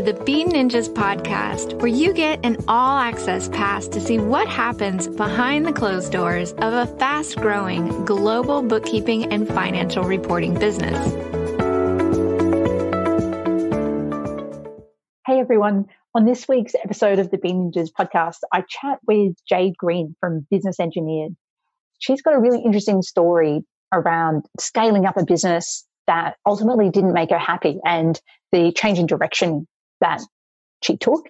to the Bean Ninjas podcast, where you get an all access pass to see what happens behind the closed doors of a fast growing global bookkeeping and financial reporting business. Hey everyone. On this week's episode of the Bean Ninjas podcast, I chat with Jade Green from Business Engineered. She's got a really interesting story around scaling up a business that ultimately didn't make her happy and the change in direction that she took.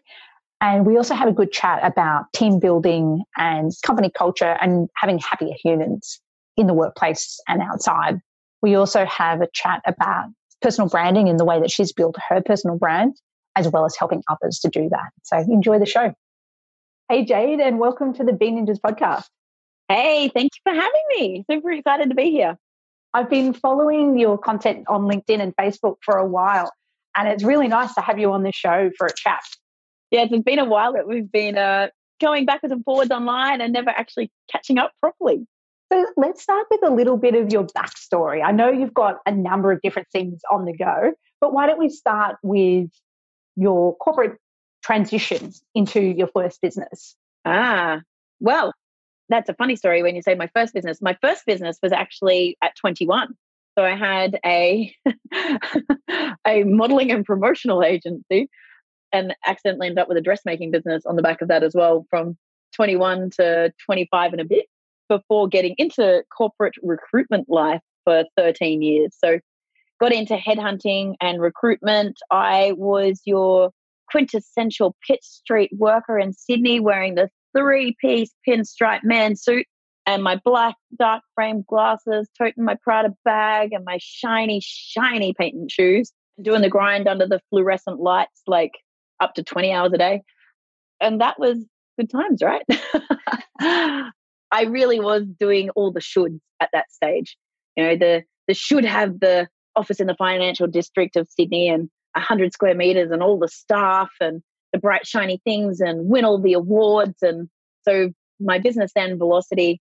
And we also had a good chat about team building and company culture and having happier humans in the workplace and outside. We also have a chat about personal branding and the way that she's built her personal brand, as well as helping others to do that. So enjoy the show. Hey, Jade, and welcome to the Bean Ninjas podcast. Hey, thank you for having me. Super excited to be here. I've been following your content on LinkedIn and Facebook for a while, and it's really nice to have you on the show for a chat. Yeah, it's been a while that we've been uh, going backwards and forwards online and never actually catching up properly. So let's start with a little bit of your backstory. I know you've got a number of different things on the go, but why don't we start with your corporate transition into your first business? Ah, well, that's a funny story when you say my first business. My first business was actually at 21. So I had a a modeling and promotional agency and accidentally ended up with a dressmaking business on the back of that as well from 21 to 25 and a bit before getting into corporate recruitment life for 13 years. So got into headhunting and recruitment. I was your quintessential Pitt Street worker in Sydney wearing the three piece pinstripe man suit and my black dark frame glasses, toting my Prada bag and my shiny, shiny patent shoes, doing the grind under the fluorescent lights like up to 20 hours a day. And that was good times, right? I really was doing all the shoulds at that stage. You know, the the should have the office in the financial district of Sydney and 100 square meters and all the staff and the bright shiny things and win all the awards and so my business then velocity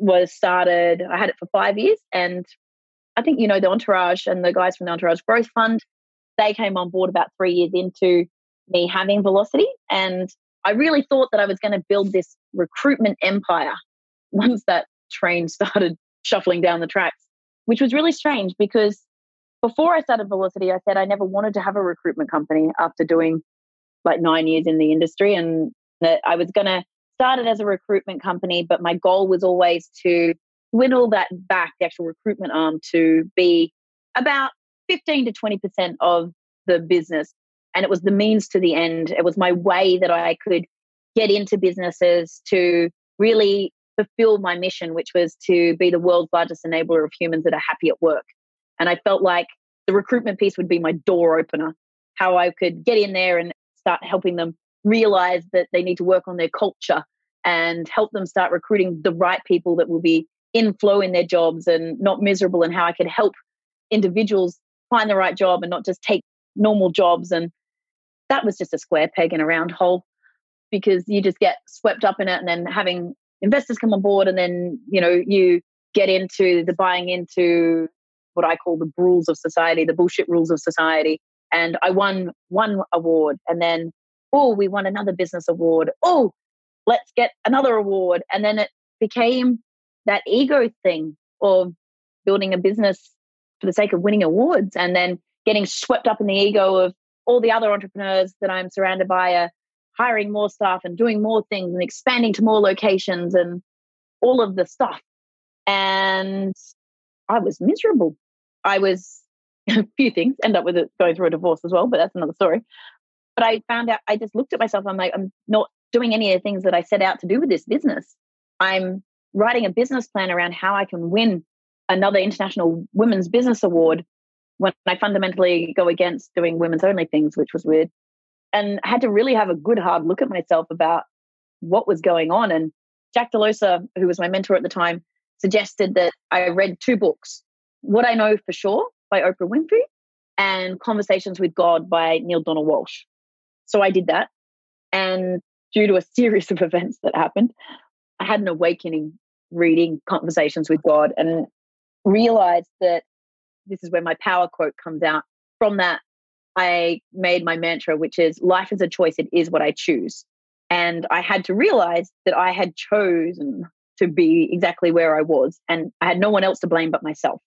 was started i had it for five years and i think you know the entourage and the guys from the entourage growth fund they came on board about three years into me having velocity and i really thought that i was going to build this recruitment empire once that train started shuffling down the tracks which was really strange because before i started velocity i said i never wanted to have a recruitment company after doing like nine years in the industry and that I was going to start it as a recruitment company, but my goal was always to dwindle that back, the actual recruitment arm, to be about 15 to 20% of the business. And it was the means to the end. It was my way that I could get into businesses to really fulfill my mission, which was to be the world's largest enabler of humans that are happy at work. And I felt like the recruitment piece would be my door opener, how I could get in there and start helping them realize that they need to work on their culture and help them start recruiting the right people that will be in flow in their jobs and not miserable and how I could help individuals find the right job and not just take normal jobs. And that was just a square peg in a round hole because you just get swept up in it and then having investors come on board and then you know you get into the buying into what I call the rules of society, the bullshit rules of society, and I won one award and then oh we won another business award oh let's get another award and then it became that ego thing of building a business for the sake of winning awards and then getting swept up in the ego of all the other entrepreneurs that I'm surrounded by are hiring more staff and doing more things and expanding to more locations and all of the stuff and I was miserable. I was a few things, end up with it going through a divorce as well, but that's another story. But I found out, I just looked at myself, I'm like, I'm not doing any of the things that I set out to do with this business. I'm writing a business plan around how I can win another International Women's Business Award when I fundamentally go against doing women's only things, which was weird. And I had to really have a good hard look at myself about what was going on. And Jack Delosa, who was my mentor at the time, suggested that I read two books What I Know for Sure by Oprah Winfrey and Conversations with God by Neale Donald Walsch. So I did that. And due to a series of events that happened, I had an awakening reading Conversations with God and realized that this is where my power quote comes out. From that, I made my mantra, which is life is a choice, it is what I choose. And I had to realize that I had chosen to be exactly where I was, and I had no one else to blame but myself.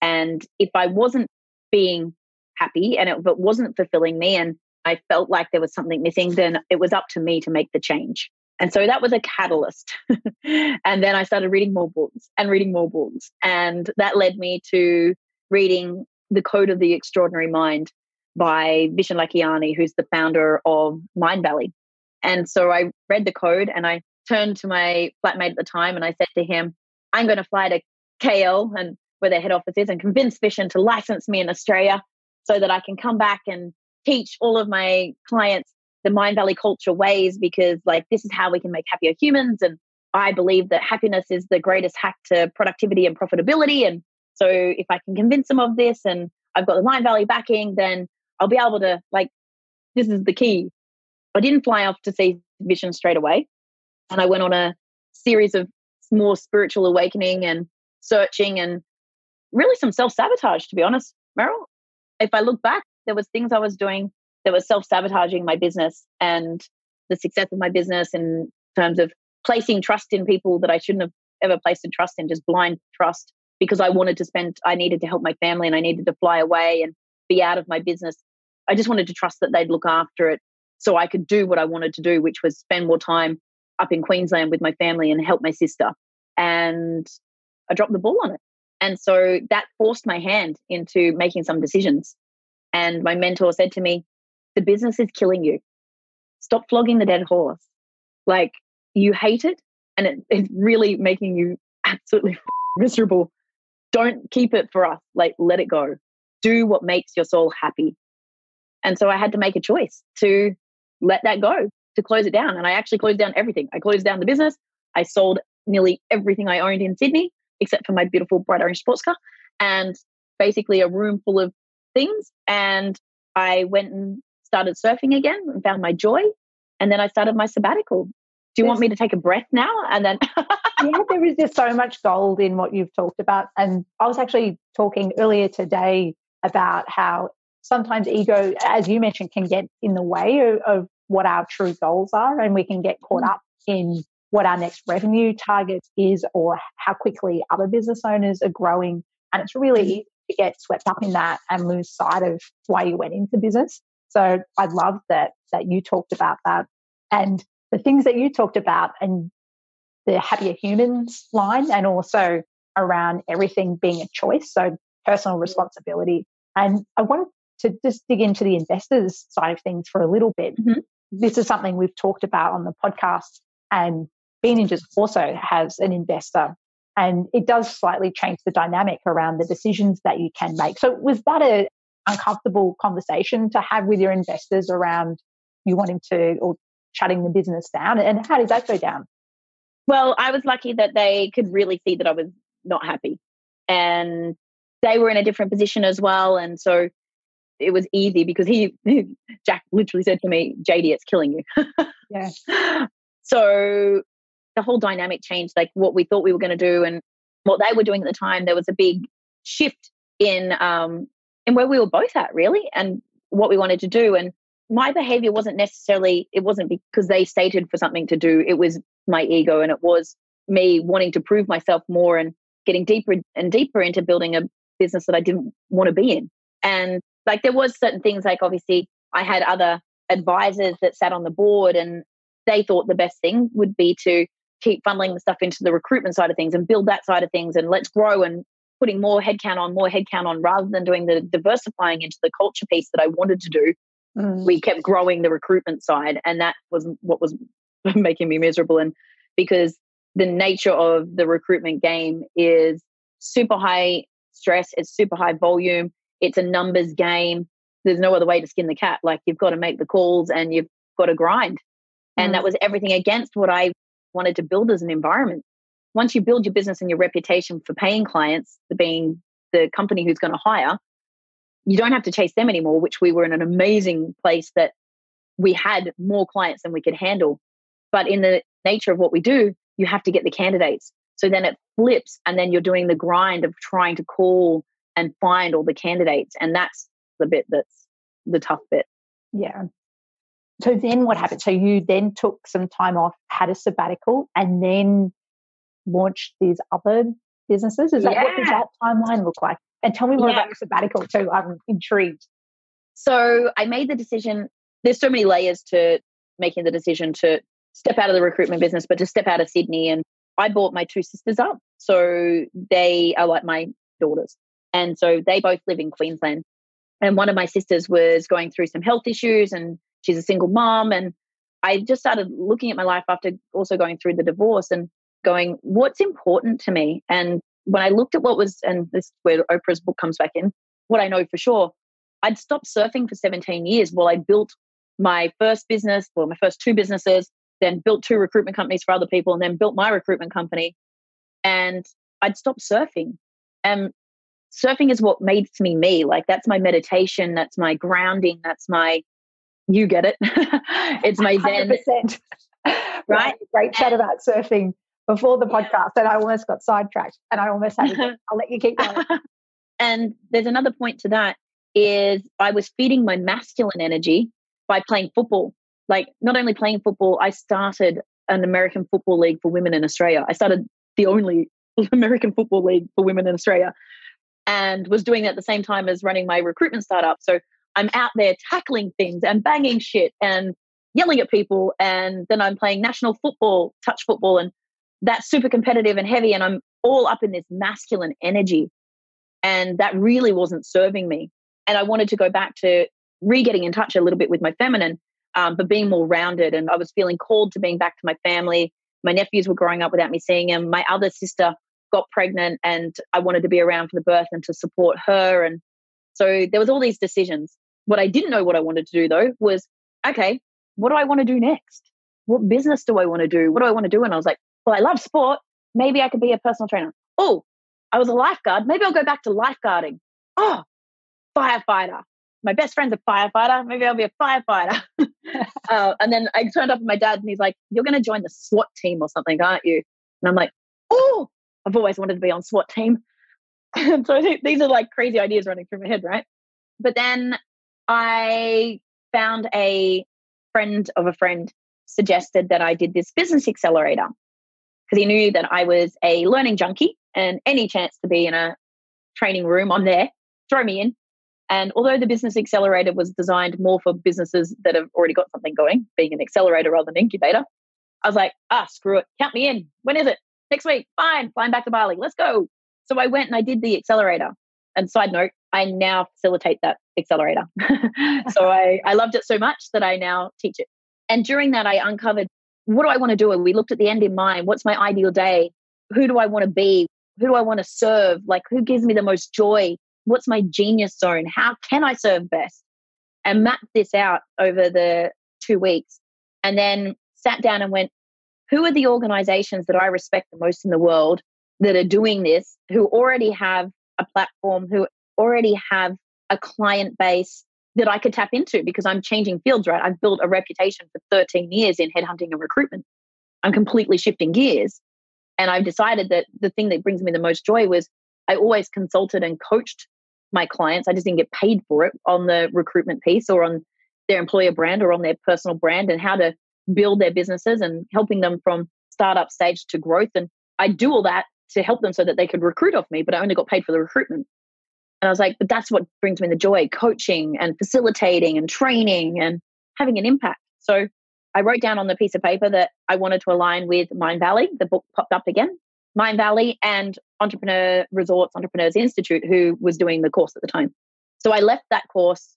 And if I wasn't being happy and it, if it wasn't fulfilling me, and I felt like there was something missing, then it was up to me to make the change. And so that was a catalyst. and then I started reading more books and reading more books. And that led me to reading The Code of the Extraordinary Mind by Vishen Lakhiani, who's the founder of Mind Valley. And so I read the code and I turned to my flatmate at the time and I said to him, I'm going to fly to KL and where their head office is and convince Vishen to license me in Australia so that I can come back and teach all of my clients the Mind Valley culture ways because like this is how we can make happier humans and I believe that happiness is the greatest hack to productivity and profitability and so if I can convince them of this and I've got the Mind Valley backing then I'll be able to like this is the key. I didn't fly off to see Vishen straight away and I went on a series of more spiritual awakening and searching and really some self-sabotage to be honest Meryl if I look back there was things I was doing that was self-sabotaging my business and the success of my business in terms of placing trust in people that I shouldn't have ever placed a trust in, just blind trust because I wanted to spend, I needed to help my family and I needed to fly away and be out of my business. I just wanted to trust that they'd look after it so I could do what I wanted to do, which was spend more time up in Queensland with my family and help my sister. And I dropped the ball on it. And so that forced my hand into making some decisions. And my mentor said to me, the business is killing you. Stop flogging the dead horse. Like you hate it and it, it's really making you absolutely miserable. Don't keep it for us. Like let it go. Do what makes your soul happy. And so I had to make a choice to let that go, to close it down. And I actually closed down everything. I closed down the business. I sold nearly everything I owned in Sydney, except for my beautiful bright orange sports car and basically a room full of things. And I went and started surfing again and found my joy. And then I started my sabbatical. Do you want me to take a breath now? And then. yeah, there is just so much gold in what you've talked about. And I was actually talking earlier today about how sometimes ego, as you mentioned, can get in the way of, of what our true goals are. And we can get caught mm. up in what our next revenue target is or how quickly other business owners are growing. And it's really mm. easy get swept up in that and lose sight of why you went into business. So I love that that you talked about that and the things that you talked about and the happier humans line and also around everything being a choice. So personal responsibility. And I wanted to just dig into the investors side of things for a little bit. Mm-hmm. This is something we've talked about on the podcast and Bean Ninjas also has an investor and it does slightly change the dynamic around the decisions that you can make. So was that a, uncomfortable conversation to have with your investors around you wanting to or shutting the business down? And how did that go down? Well, I was lucky that they could really see that I was not happy. And they were in a different position as well. And so it was easy because he, Jack literally said to me, JD, it's killing you. yeah. So the whole dynamic changed, like what we thought we were going to do and what they were doing at the time. There was a big shift in um, and where we were both at really and what we wanted to do. And my behavior wasn't necessarily it wasn't because they stated for something to do. It was my ego and it was me wanting to prove myself more and getting deeper and deeper into building a business that I didn't want to be in. And like there was certain things like obviously I had other advisors that sat on the board and they thought the best thing would be to keep funneling the stuff into the recruitment side of things and build that side of things and let's grow and putting more headcount on, more headcount on, rather than doing the diversifying into the culture piece that I wanted to do. Mm. We kept growing the recruitment side, and that was what was making me miserable. And because the nature of the recruitment game is super high stress, it's super high volume, it's a numbers game. There's no other way to skin the cat. Like you've got to make the calls and you've got to grind. And mm. that was everything against what I wanted to build as an environment once you build your business and your reputation for paying clients, the being the company who's going to hire, you don't have to chase them anymore, which we were in an amazing place that we had more clients than we could handle. But in the nature of what we do, you have to get the candidates. So then it flips, and then you're doing the grind of trying to call and find all the candidates. And that's the bit that's the tough bit. Yeah. So then what happened? So you then took some time off, had a sabbatical, and then launched these other businesses. Is that yeah. what does that timeline look like? And tell me more yeah. about your sabbatical. too. I'm intrigued. So I made the decision. There's so many layers to making the decision to step out of the recruitment business, but to step out of Sydney. And I brought my two sisters up. So they are like my daughters. And so they both live in Queensland. And one of my sisters was going through some health issues and she's a single mom. And I just started looking at my life after also going through the divorce and going, what's important to me? And when I looked at what was, and this where Oprah's book comes back in, what I know for sure, I'd stopped surfing for 17 years while I built my first business, well, my first two businesses, then built two recruitment companies for other people, and then built my recruitment company. And I'd stopped surfing. And surfing is what makes me me. Like that's my meditation, that's my grounding, that's my you get it. it's my zen. right? Great chat about surfing before the podcast and I almost got sidetracked and I almost had to, I'll let you keep going. and there's another point to that is I was feeding my masculine energy by playing football. Like not only playing football, I started an American football league for women in Australia. I started the only American football league for women in Australia and was doing that at the same time as running my recruitment startup. So I'm out there tackling things and banging shit and yelling at people. And then I'm playing national football, touch football, and that's super competitive and heavy. And I'm all up in this masculine energy. And that really wasn't serving me. And I wanted to go back to re getting in touch a little bit with my feminine, um, but being more rounded. And I was feeling called to being back to my family. My nephews were growing up without me seeing them. My other sister got pregnant and I wanted to be around for the birth and to support her. And so there was all these decisions. What I didn't know what I wanted to do though was, okay, what do I want to do next? What business do I want to do? What do I want to do? And I was like, well, I love sport. Maybe I could be a personal trainer. Oh, I was a lifeguard. Maybe I'll go back to lifeguarding. Oh, firefighter. My best friend's a firefighter. Maybe I'll be a firefighter. uh, and then I turned up with my dad and he's like, You're going to join the SWAT team or something, aren't you? And I'm like, Oh, I've always wanted to be on SWAT team. so these are like crazy ideas running through my head, right? But then I found a friend of a friend suggested that I did this business accelerator because he knew that I was a learning junkie and any chance to be in a training room, I'm there, throw me in. And although the business accelerator was designed more for businesses that have already got something going, being an accelerator rather than incubator, I was like, ah, screw it, count me in. When is it? Next week. Fine, flying back to Bali. Let's go. So I went and I did the accelerator. And side note, I now facilitate that accelerator. so I, I loved it so much that I now teach it. And during that, I uncovered what do I want to do? And we looked at the end in mind. What's my ideal day? Who do I want to be? Who do I want to serve? Like, who gives me the most joy? What's my genius zone? How can I serve best? And mapped this out over the two weeks. And then sat down and went, who are the organizations that I respect the most in the world that are doing this, who already have a platform, who already have a client base, that I could tap into because I'm changing fields, right? I've built a reputation for 13 years in headhunting and recruitment. I'm completely shifting gears. And I've decided that the thing that brings me the most joy was I always consulted and coached my clients. I just didn't get paid for it on the recruitment piece or on their employer brand or on their personal brand and how to build their businesses and helping them from startup stage to growth. And I do all that to help them so that they could recruit off me, but I only got paid for the recruitment. And I was like, but that's what brings me the joy coaching and facilitating and training and having an impact. So I wrote down on the piece of paper that I wanted to align with Mind Valley. The book popped up again. Mind Valley and Entrepreneur Resorts Entrepreneurs Institute, who was doing the course at the time. So I left that course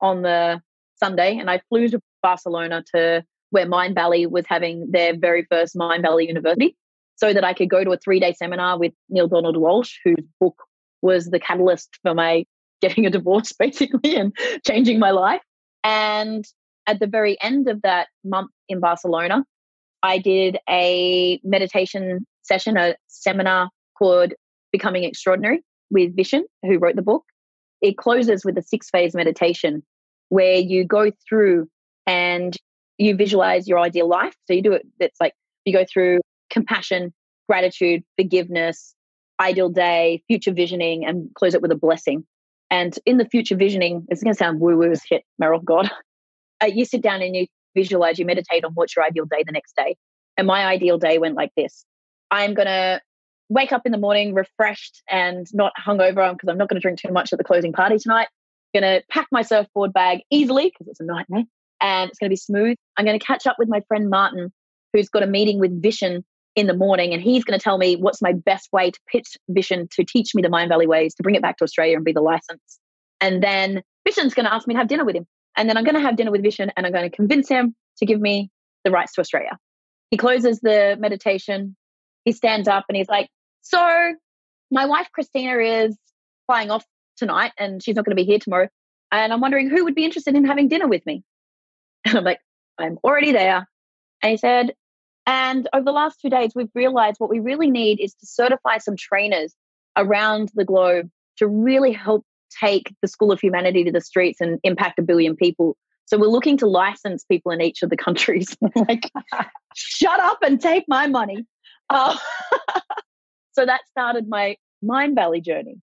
on the Sunday and I flew to Barcelona to where Mind Valley was having their very first Mind Valley University so that I could go to a three day seminar with Neale Donald Walsch, whose book was the catalyst for my getting a divorce basically and changing my life. And at the very end of that month in Barcelona, I did a meditation session, a seminar called Becoming Extraordinary with Vishen, who wrote the book. It closes with a six phase meditation where you go through and you visualize your ideal life. So you do it, it's like you go through compassion, gratitude, forgiveness, ideal day, future visioning, and close it with a blessing. And in the future visioning, it's going to sound woo woo as shit, Meryl, God. Uh, you sit down and you visualize, you meditate on what's your ideal day the next day. And my ideal day went like this I'm going to wake up in the morning refreshed and not hungover because I'm not going to drink too much at the closing party tonight. Going to pack my surfboard bag easily because it's a nightmare and it's going to be smooth. I'm going to catch up with my friend Martin, who's got a meeting with Vishen in the morning, and he's going to tell me what's my best way to pitch Vishen to teach me the Mindvalley ways to bring it back to Australia and be the license. And then Vishen's going to ask me to have dinner with him. And then I'm going to have dinner with Vision and I'm going to convince him to give me the rights to Australia. He closes the meditation. He stands up and he's like, So, my wife Christina is flying off tonight and she's not going to be here tomorrow. And I'm wondering who would be interested in having dinner with me. And I'm like, I'm already there. And he said, and over the last two days, we've realized what we really need is to certify some trainers around the globe to really help take the School of Humanity to the streets and impact a billion people. So we're looking to license people in each of the countries. like, shut up and take my money. Uh, so that started my Mind Valley journey.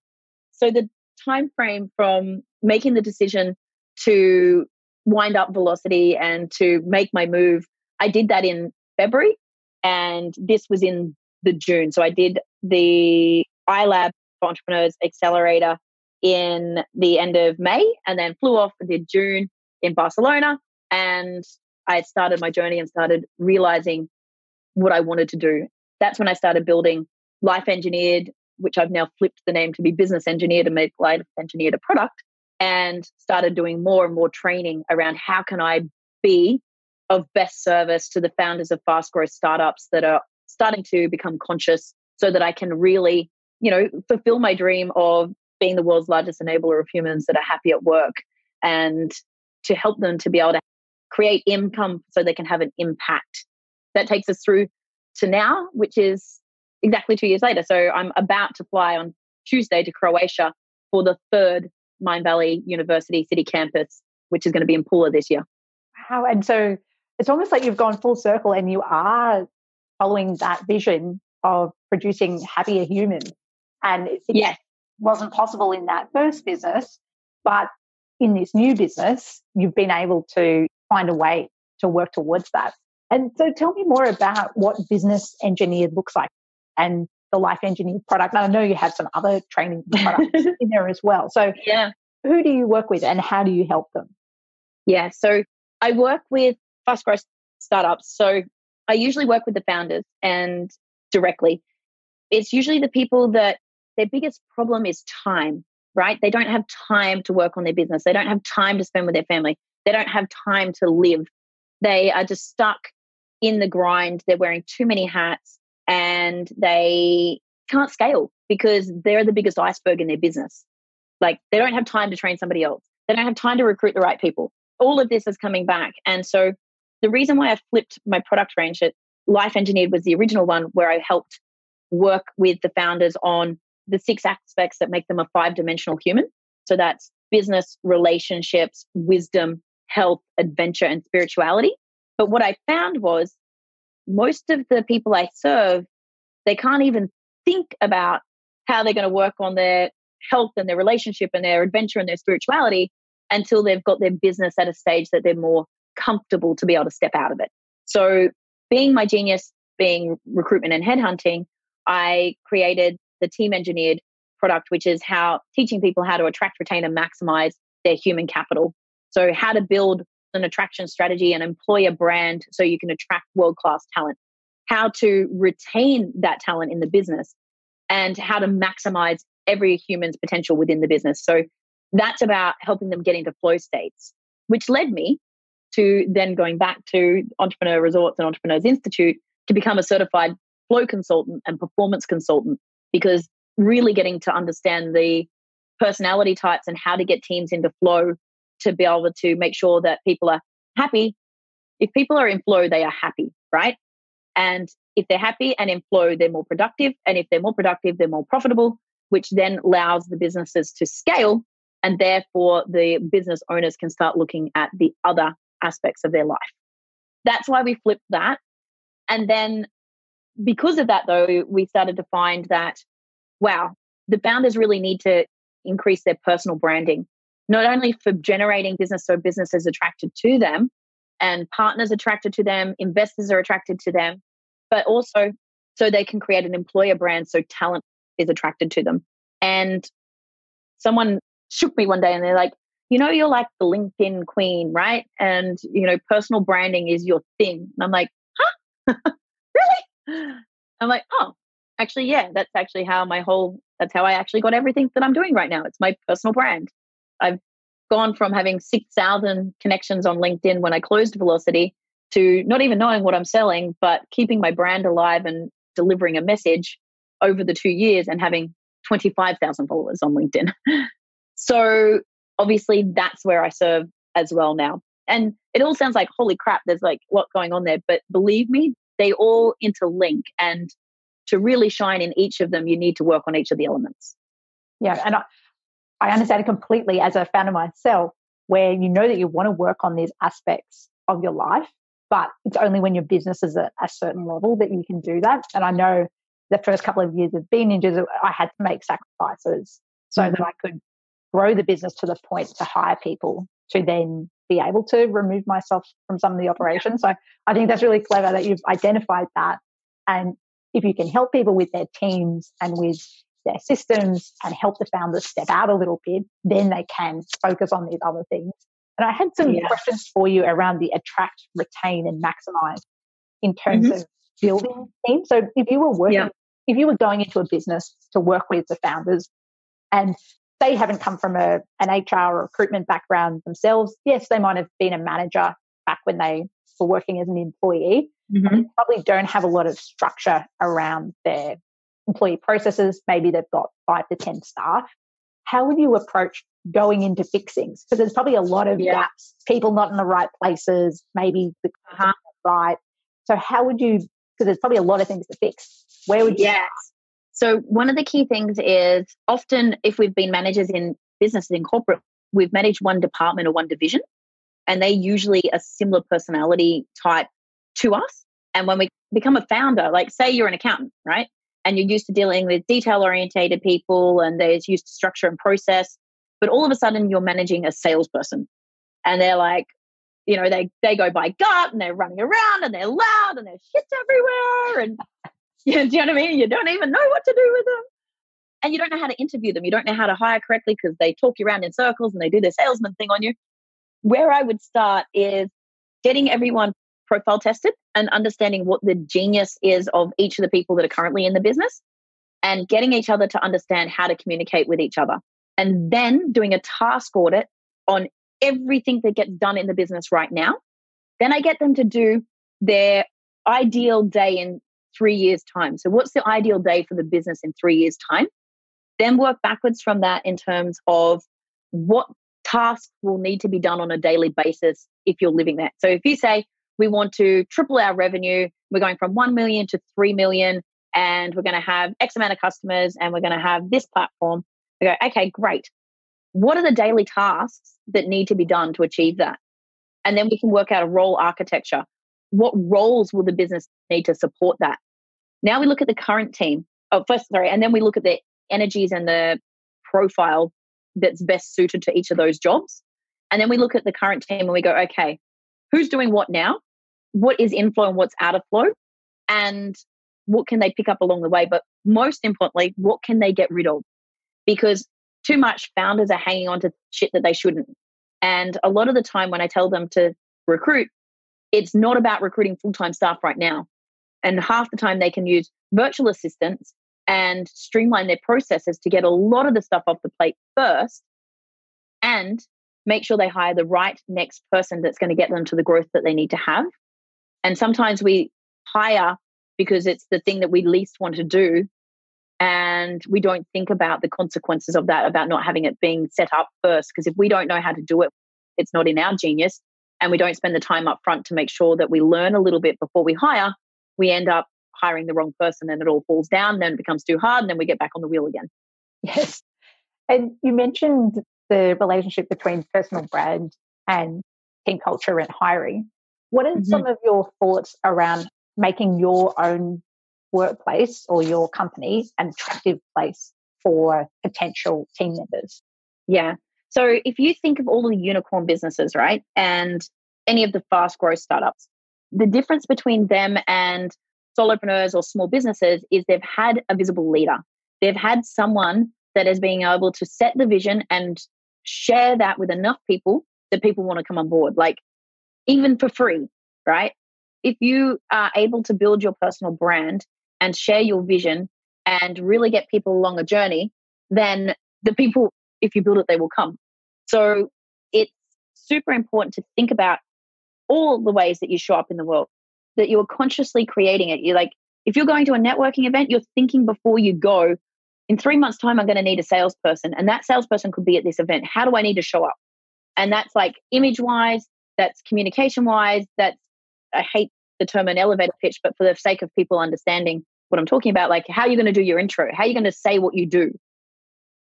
So the time frame from making the decision to wind up velocity and to make my move, I did that in February, and this was in the June. So I did the iLab Entrepreneurs Accelerator in the end of May, and then flew off and did June in Barcelona. And I started my journey and started realizing what I wanted to do. That's when I started building Life Engineered, which I've now flipped the name to be Business Engineered to make Life Engineered a product, and started doing more and more training around how can I be of best service to the founders of fast growth startups that are starting to become conscious so that I can really, you know, fulfill my dream of being the world's largest enabler of humans that are happy at work and to help them to be able to create income so they can have an impact. That takes us through to now, which is exactly two years later. So I'm about to fly on Tuesday to Croatia for the third Mindvalley University City campus, which is going to be in Pula this year. Wow. And so it's almost like you've gone full circle and you are following that vision of producing happier humans. And it yes. wasn't possible in that first business, but in this new business, you've been able to find a way to work towards that. And so tell me more about what business engineered looks like and the life engineered product. And I know you have some other training products in there as well. So yeah. who do you work with and how do you help them? Yeah. So I work with fast growth startups. So I usually work with the founders and directly. It's usually the people that their biggest problem is time, right? They don't have time to work on their business. They don't have time to spend with their family. They don't have time to live. They are just stuck in the grind. They're wearing too many hats and they can't scale because they're the biggest iceberg in their business. Like they don't have time to train somebody else. They don't have time to recruit the right people. All of this is coming back. And so the reason why I flipped my product range at Life Engineered was the original one where I helped work with the founders on the six aspects that make them a five dimensional human. So that's business, relationships, wisdom, health, adventure, and spirituality. But what I found was most of the people I serve, they can't even think about how they're going to work on their health and their relationship and their adventure and their spirituality until they've got their business at a stage that they're more comfortable to be able to step out of it. So, being my genius, being recruitment and headhunting, I created the team engineered product, which is how teaching people how to attract, retain, and maximize their human capital. So, how to build an attraction strategy and employ a brand so you can attract world class talent, how to retain that talent in the business, and how to maximize every human's potential within the business. So, that's about helping them get into flow states, which led me to then going back to Entrepreneur Resorts and Entrepreneurs Institute to become a certified flow consultant and performance consultant because really getting to understand the personality types and how to get teams into flow to be able to make sure that people are happy. If people are in flow, they are happy, right? And if they're happy and in flow, they're more productive. And if they're more productive, they're more profitable, which then allows the businesses to scale. And therefore, the business owners can start looking at the other aspects of their life. That's why we flipped that. And then because of that, though, we started to find that, wow, the founders really need to increase their personal branding, not only for generating business so business is attracted to them and partners attracted to them, investors are attracted to them, but also so they can create an employer brand so talent is attracted to them. And someone shook me one day and they're like, you know, you're like the LinkedIn queen, right? And, you know, personal branding is your thing. And I'm like, huh? really? I'm like, oh, actually, yeah, that's actually how my whole, that's how I actually got everything that I'm doing right now. It's my personal brand. I've gone from having 6,000 connections on LinkedIn when I closed Velocity to not even knowing what I'm selling, but keeping my brand alive and delivering a message over the two years and having 25,000 followers on LinkedIn. so obviously that's where I serve as well now. And it all sounds like, holy crap, there's like a lot going on there. But believe me, they all interlink. And to really shine in each of them, you need to work on each of the elements. Yeah. And I, I understand it completely as a founder myself, where you know that you want to work on these aspects of your life, but it's only when your business is at a certain level that you can do that. And I know the first couple of years of Bean Ninjas, I had to make sacrifices so mm-hmm. that I could grow the business to the point to hire people to then be able to remove myself from some of the operations. So I think that's really clever that you've identified that. And if you can help people with their teams and with their systems and help the founders step out a little bit, then they can focus on these other things. And I had some yeah. questions for you around the attract, retain, and maximize in terms mm-hmm. of building teams. So if you were working, yeah. if you were going into a business to work with the founders and they haven't come from a, an HR or recruitment background themselves. Yes, they might have been a manager back when they were working as an employee. Mm-hmm. They probably don't have a lot of structure around their employee processes. Maybe they've got five to 10 staff. How would you approach going into fixings? Because there's probably a lot of yeah. gaps, people not in the right places, maybe the uh-huh. right. So, how would you, because there's probably a lot of things to fix. Where would you yes. So, one of the key things is often if we've been managers in businesses in corporate, we've managed one department or one division, and they usually a similar personality type to us. And when we become a founder, like say you're an accountant, right? And you're used to dealing with detail orientated people and they're used to structure and process, but all of a sudden you're managing a salesperson and they're like, you know, they they go by gut and they're running around and they're loud and there's shit everywhere and Yeah, do you know what I mean? You don't even know what to do with them. And you don't know how to interview them. You don't know how to hire correctly because they talk you around in circles and they do their salesman thing on you. Where I would start is getting everyone profile tested and understanding what the genius is of each of the people that are currently in the business and getting each other to understand how to communicate with each other. And then doing a task audit on everything that gets done in the business right now. Then I get them to do their ideal day in three years' time. So, what's the ideal day for the business in three years' time? Then work backwards from that in terms of what tasks will need to be done on a daily basis if you're living that. So, if you say, we want to triple our revenue, we're going from 1 million to 3 million, and we're going to have X amount of customers, and we're going to have this platform. We go, okay, great. What are the daily tasks that need to be done to achieve that? And then we can work out a role architecture what roles will the business need to support that? Now we look at the current team. Oh, first, sorry, and then we look at the energies and the profile that's best suited to each of those jobs. And then we look at the current team and we go, okay, who's doing what now? What is inflow and what's out of flow? And what can they pick up along the way? But most importantly, what can they get rid of? Because too much founders are hanging on to shit that they shouldn't. And a lot of the time when I tell them to recruit, it's not about recruiting full time staff right now. And half the time they can use virtual assistants and streamline their processes to get a lot of the stuff off the plate first and make sure they hire the right next person that's going to get them to the growth that they need to have. And sometimes we hire because it's the thing that we least want to do. And we don't think about the consequences of that, about not having it being set up first. Because if we don't know how to do it, it's not in our genius and we don't spend the time up front to make sure that we learn a little bit before we hire, we end up hiring the wrong person and it all falls down, then it becomes too hard, and then we get back on the wheel again. Yes. And you mentioned the relationship between personal brand and team culture and hiring. What are mm-hmm. some of your thoughts around making your own workplace or your company an attractive place for potential team members? Yeah. So if you think of all the unicorn businesses, right, and any of the fast growth startups, the difference between them and solopreneurs or small businesses is they've had a visible leader. They've had someone that is being able to set the vision and share that with enough people that people want to come on board, like even for free, right? If you are able to build your personal brand and share your vision and really get people along a journey, then the people, if you build it, they will come. So it's super important to think about all the ways that you show up in the world, that you're consciously creating it. You're like, if you're going to a networking event, you're thinking before you go, in three months' time, I'm going to need a salesperson. And that salesperson could be at this event. How do I need to show up? And that's like image wise, that's communication wise, that's, I hate the term an elevator pitch, but for the sake of people understanding what I'm talking about, like how are you going to do your intro? How are you going to say what you do?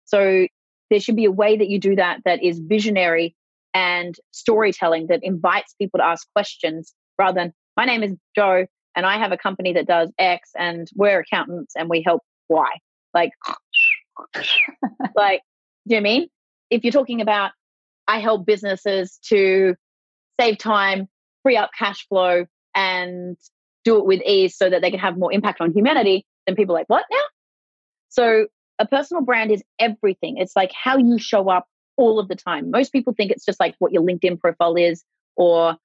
So there should be a way that you do that that is visionary and storytelling that invites people to ask questions rather than my name is Joe and I have a company that does X and we're accountants and we help Y. Like, like, do you mean? If you're talking about I help businesses to save time, free up cash flow, and do it with ease so that they can have more impact on humanity, then people are like, what now? So a personal brand is everything. It's like how you show up all of the time. Most people think it's just like what your LinkedIn profile is or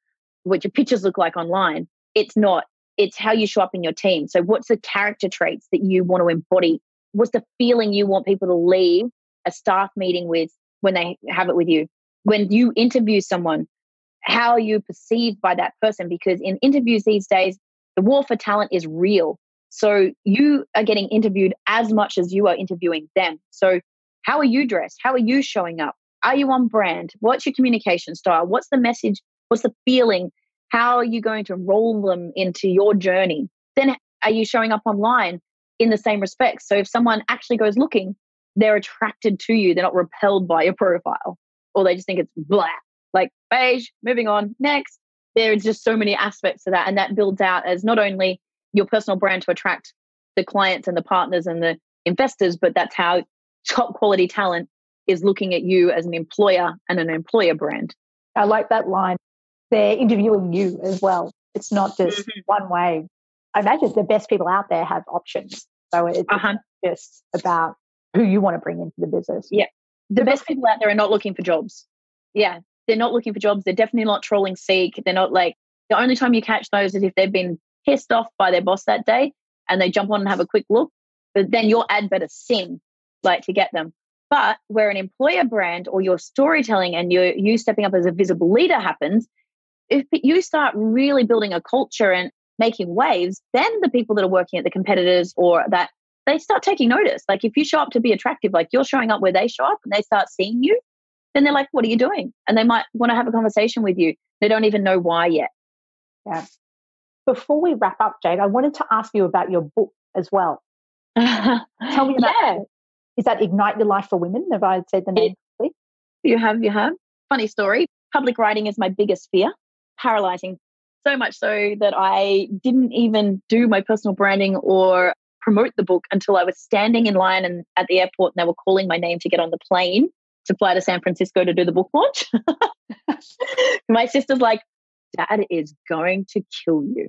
what your pictures look like online. It's not. It's how you show up in your team. So, what's the character traits that you want to embody? What's the feeling you want people to leave a staff meeting with when they have it with you? When you interview someone, how are you perceived by that person? Because in interviews these days, the war for talent is real. So you are getting interviewed as much as you are interviewing them. So how are you dressed? How are you showing up? Are you on brand? What's your communication style? What's the message? What's the feeling? How are you going to roll them into your journey? Then are you showing up online in the same respect? So if someone actually goes looking, they're attracted to you. They're not repelled by your profile or they just think it's blah, like beige, moving on, next. There's just so many aspects to that. And that builds out as not only your personal brand to attract the clients and the partners and the investors, but that's how top quality talent is looking at you as an employer and an employer brand. I like that line. They're interviewing you as well. It's not just mm-hmm. one way. I imagine the best people out there have options. So it's uh-huh. just about who you want to bring into the business. Yeah. The best people out there are not looking for jobs. Yeah. They're not looking for jobs. They're definitely not trolling Seek. They're not like, the only time you catch those is if they've been pissed off by their boss that day and they jump on and have a quick look, but then your ad better sing like to get them. But where an employer brand or your storytelling and you you stepping up as a visible leader happens, if you start really building a culture and making waves, then the people that are working at the competitors or that they start taking notice. Like if you show up to be attractive, like you're showing up where they show up and they start seeing you, then they're like, what are you doing? And they might want to have a conversation with you. They don't even know why yet. Yeah. Before we wrap up, Jade, I wanted to ask you about your book as well. Tell me about yeah. it. Is that Ignite Your Life for Women? Have I said the name correctly? You have, you have. Funny story. Public writing is my biggest fear, paralyzing. So much so that I didn't even do my personal branding or promote the book until I was standing in line and at the airport and they were calling my name to get on the plane to fly to San Francisco to do the book launch. my sister's like, Dad is going to kill you.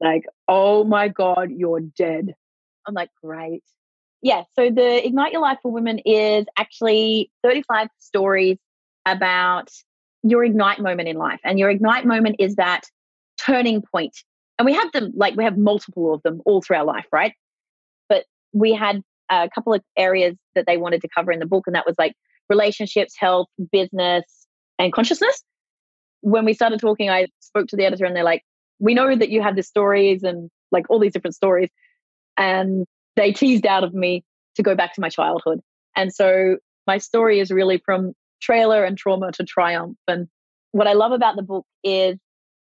like, oh my God, you're dead. I'm like, great. Yeah, so the Ignite Your Life for Women is actually 35 stories about your Ignite moment in life. And your Ignite moment is that turning point. And we have them, like, we have multiple of them all through our life, right? But we had a couple of areas that they wanted to cover in the book, and that was like relationships, health, business, and consciousness. When we started talking, I spoke to the editor, and they're like, We know that you have the stories and like all these different stories. And they teased out of me to go back to my childhood. And so my story is really from trailer and trauma to triumph. And what I love about the book is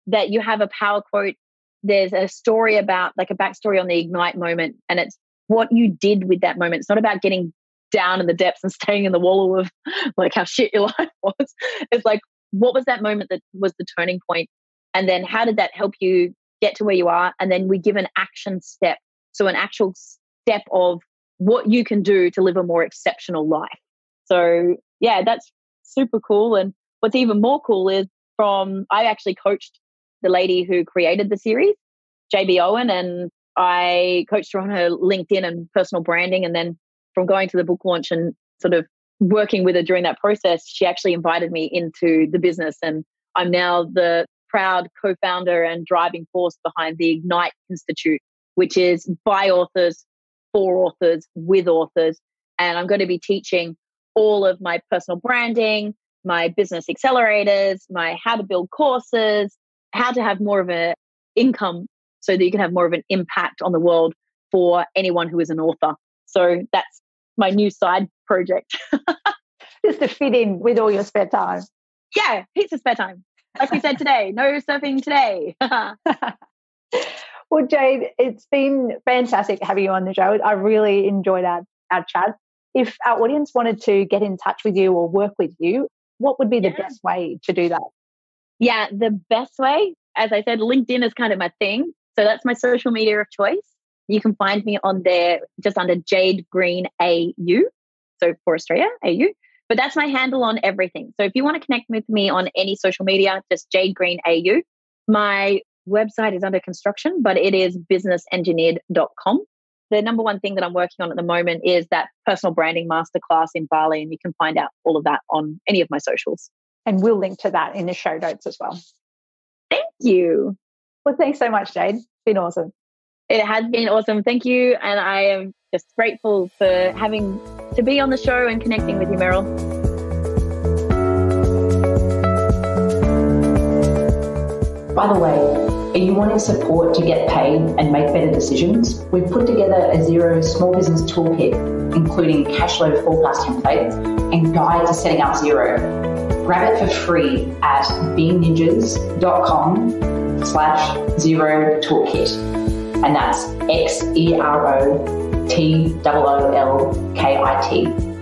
that you have a power quote. There's a story about, like a backstory on the Ignite moment, and it's what you did with that moment. It's not about getting down in the depths and staying in the wallow of like how shit your life was. It's like, what was that moment that was the turning point? And then how did that help you get to where you are? And then we give an action step. So, an actual step of what you can do to live a more exceptional life. So, yeah, that's super cool. And what's even more cool is from, I actually coached the lady who created the series, JB Owen, and I coached her on her LinkedIn and personal branding. And then from going to the book launch and sort of working with her during that process, she actually invited me into the business. And I'm now the proud co founder and driving force behind the Ignite Institute, which is by authors, for authors, with authors. And I'm going to be teaching all of my personal branding, my business accelerators, my how to build courses, how to have more of an income so that you can have more of an impact on the world for anyone who is an author. So that's my new side project. Just to fit in with all your spare time. Yeah, heaps of spare time. Like we said today, no surfing today. well, Jade, it's been fantastic having you on the show. I really enjoyed our, our chat. If our audience wanted to get in touch with you or work with you, what would be the yeah. best way to do that? Yeah, the best way, as I said, LinkedIn is kind of my thing. So that's my social media of choice. You can find me on there just under Jade Green AU. So for Australia, AU. But that's my handle on everything. So if you want to connect with me on any social media, just Jade Green AU. My website is under construction, but it is businessengineered.com. The number one thing that I'm working on at the moment is that personal branding masterclass in Bali, and you can find out all of that on any of my socials. And we'll link to that in the show notes as well. Thank you. Well, thanks so much, Jade. It's been awesome. It has been awesome. Thank you. And I am just grateful for having to be on the show and connecting with you, Meryl. By the way, are you wanting support to get paid and make better decisions? We've put together a Xero small business toolkit, including cash flow forecast templates and guide to setting up Xero. Grab it for free at beanninjas.com slash xero toolkit. And that's X E R O T O O L K I T.